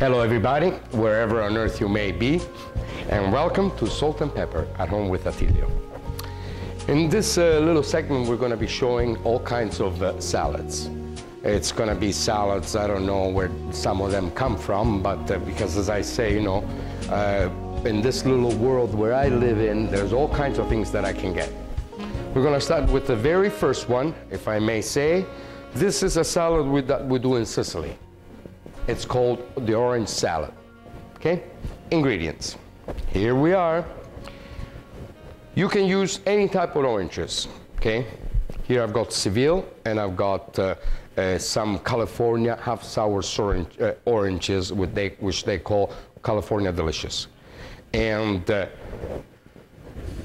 Hello, everybody, wherever on earth you may be, and welcome to Salt and Pepper at Home with Attilio. In this uh, little segment, we're going to be showing all kinds of uh, salads. It's going to be salads, I don't know where some of them come from, but uh, because as I say, you know, uh, in this little world where I live in, there's all kinds of things that I can get. We're going to start with the very first one, if I may say. This is a salad that we do in Sicily. It's called the orange salad. Okay? Ingredients. Here we are. You can use any type of oranges. Okay? Here I've got Seville and I've got uh, uh, some California half sour orange, uh, oranges, which they, which they call California Delicious. And uh,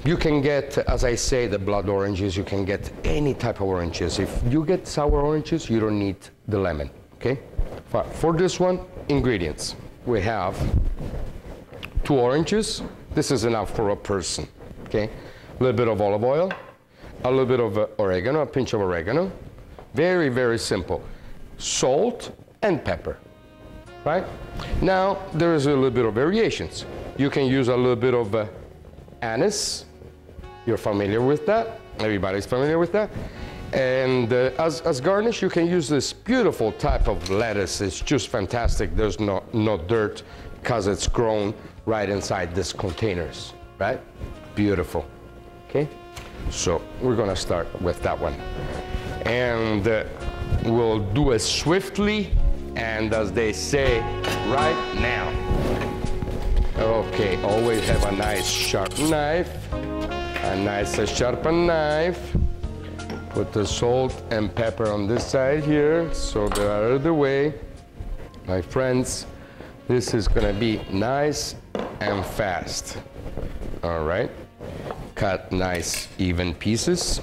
you can get, as I say, the blood oranges. You can get any type of oranges. If you get sour oranges, you don't need the lemon. Okay? For this one, ingredients. We have two oranges. This is enough for a person, okay? A little bit of olive oil, a little bit of uh, oregano, a pinch of oregano. Very, very simple. Salt and pepper, right? Now, there is a little bit of variations. You can use a little bit of uh, anise. You're familiar with that. Everybody's familiar with that. And uh, as, as garnish, you can use this beautiful type of lettuce. It's just fantastic. There's no, no dirt because it's grown right inside these containers, right? Beautiful, okay? So we're gonna start with that one. And uh, we'll do it swiftly and as they say, right now. Okay, always have a nice sharp knife, a nice sharp knife. Put the salt and pepper on this side here so they're out of the way. My friends, this is gonna be nice and fast. All right, cut nice even pieces.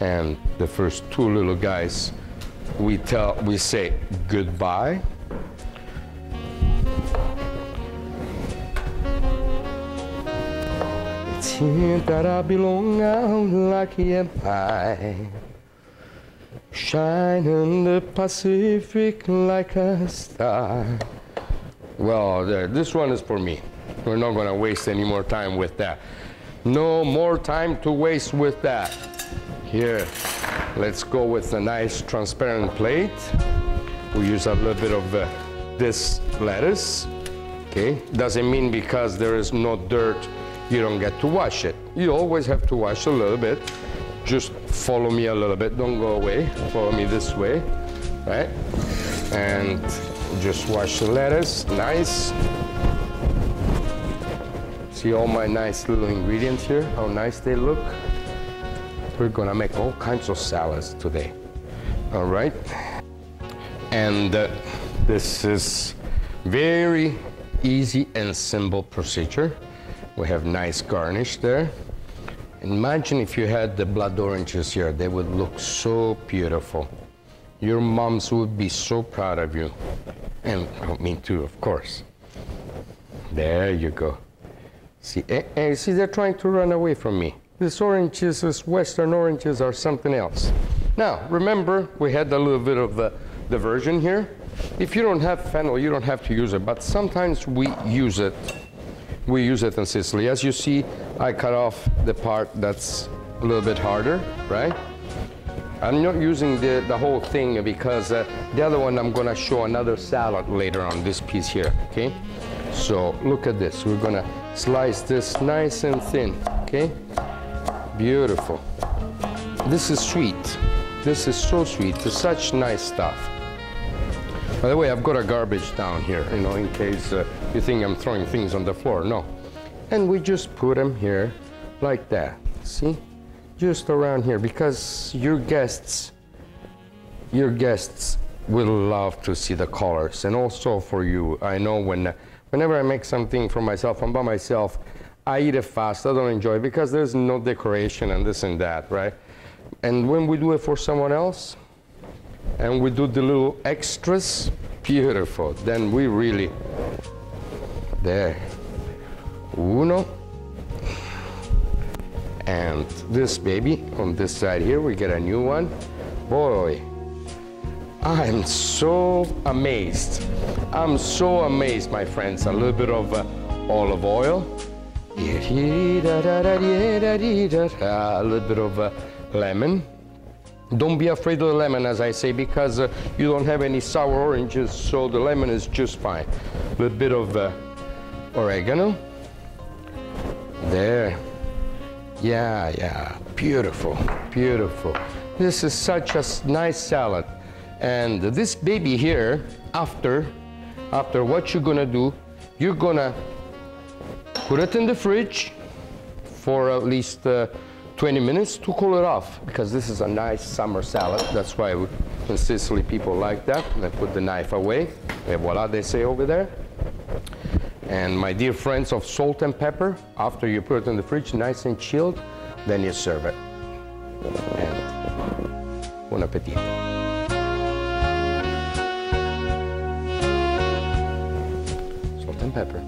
And the first two little guys, we tell, we say goodbye. That I belong out like am I. Shine in the Pacific like a star. Well, this one is for me. We're not going to waste any more time with that. No more time to waste with that. Here, let's go with a nice transparent plate. We use a little bit of uh, this lettuce. Okay, doesn't mean because there is no dirt you don't get to wash it. You always have to wash a little bit. Just follow me a little bit, don't go away. Follow me this way, right? And just wash the lettuce, nice. See all my nice little ingredients here, how nice they look? We're gonna make all kinds of salads today, all right? And uh, this is very easy and simple procedure. We have nice garnish there. Imagine if you had the blood oranges here, they would look so beautiful. Your moms would be so proud of you. And oh, me too, of course. There you go. See, eh, eh, see, they're trying to run away from me. These oranges, these western oranges are something else. Now, remember, we had a little bit of the diversion here. If you don't have fennel, you don't have to use it, but sometimes we use it we use it in Sicily. As you see, I cut off the part that's a little bit harder, right? I'm not using the, the whole thing because uh, the other one I'm gonna show another salad later on this piece here, okay? So look at this, we're gonna slice this nice and thin, okay? Beautiful. This is sweet. This is so sweet, it's such nice stuff. By the way, I've got a garbage down here, you know, in case uh, you think I'm throwing things on the floor. No. And we just put them here like that. See? Just around here because your guests, your guests will love to see the colors. And also for you, I know when, whenever I make something for myself, I'm by myself, I eat it fast. I don't enjoy it because there's no decoration and this and that, right? And when we do it for someone else, and we do the little extras, beautiful. Then we really, there, uno, And this baby on this side here, we get a new one. Boy, I'm so amazed. I'm so amazed, my friends. A little bit of uh, olive oil. A little bit of uh, lemon. Don't be afraid of the lemon, as I say, because uh, you don't have any sour oranges, so the lemon is just fine. A little bit of uh, oregano. There. Yeah, yeah, beautiful, beautiful. This is such a nice salad. And this baby here, after, after what you're gonna do, you're gonna put it in the fridge for at least uh, 20 minutes to cool it off because this is a nice summer salad. That's why we, in Sicily people like that. They put the knife away. Voila, they say over there. And my dear friends of salt and pepper, after you put it in the fridge, nice and chilled, then you serve it. And buon appetito. Salt and pepper.